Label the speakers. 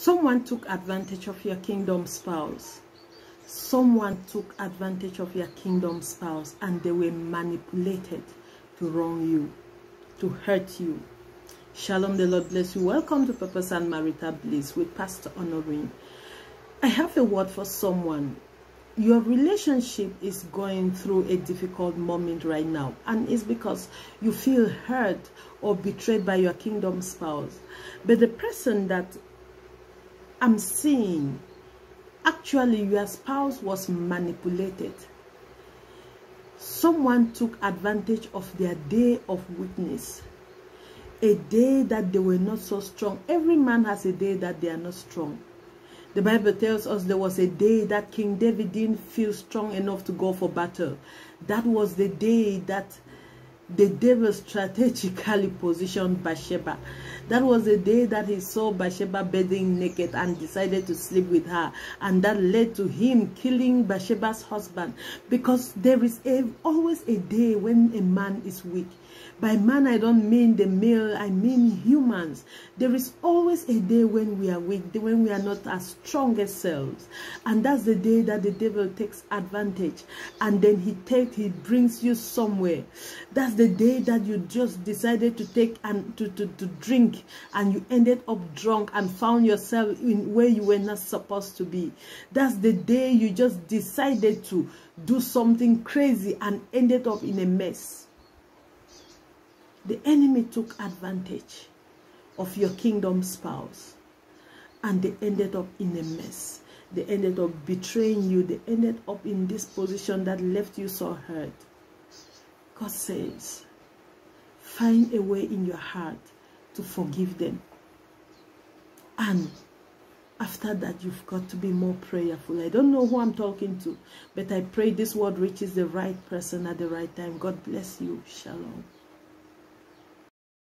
Speaker 1: Someone took advantage of your kingdom spouse. Someone took advantage of your kingdom spouse and they were manipulated to wrong you, to hurt you. Shalom, the Lord bless you. Welcome to Purpose and Marital Bliss with Pastor Honorine. I have a word for someone. Your relationship is going through a difficult moment right now, and it's because you feel hurt or betrayed by your kingdom spouse. But the person that I'm seeing, actually, your spouse was manipulated. Someone took advantage of their day of weakness a day that they were not so strong. Every man has a day that they are not strong. The Bible tells us there was a day that King David didn't feel strong enough to go for battle. That was the day that the devil strategically positioned Bathsheba. That was the day that he saw Bathsheba bathing naked and decided to sleep with her. And that led to him killing Bathsheba's husband. Because there is a, always a day when a man is weak. By man, I don't mean the male, I mean humans. There is always a day when we are weak, when we are not as strong as selves. And that's the day that the devil takes advantage. And then he takes, he brings you somewhere. That's the day that you just decided to take and to, to, to drink and you ended up drunk and found yourself in where you were not supposed to be. That's the day you just decided to do something crazy and ended up in a mess. The enemy took advantage of your kingdom spouse and they ended up in a mess. They ended up betraying you. They ended up in this position that left you so hurt. God says, find a way in your heart to forgive them. And after that, you've got to be more prayerful. I don't know who I'm talking to, but I pray this word reaches the right person at the right time. God bless you. Shalom.